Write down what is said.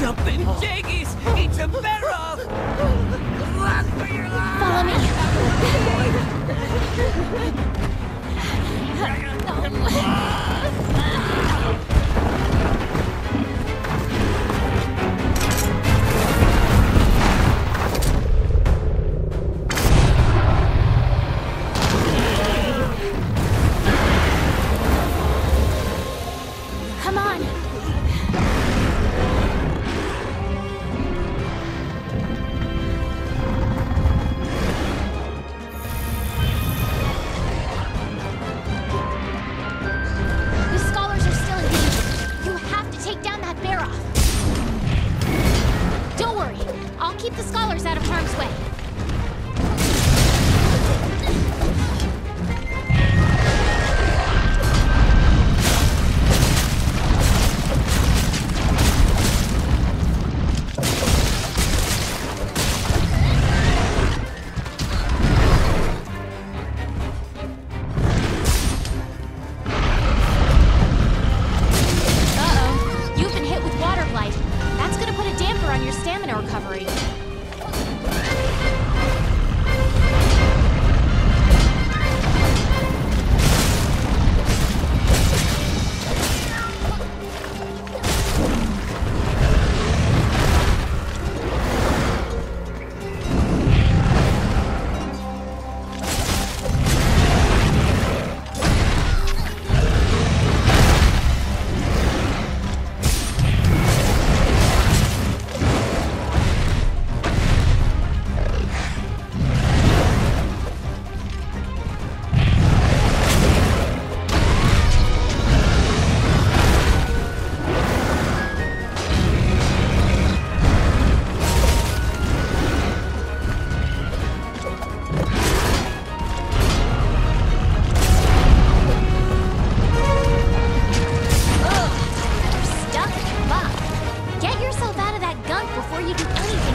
Jumping jaggies! It's a barrel! out of harm's way. Oh.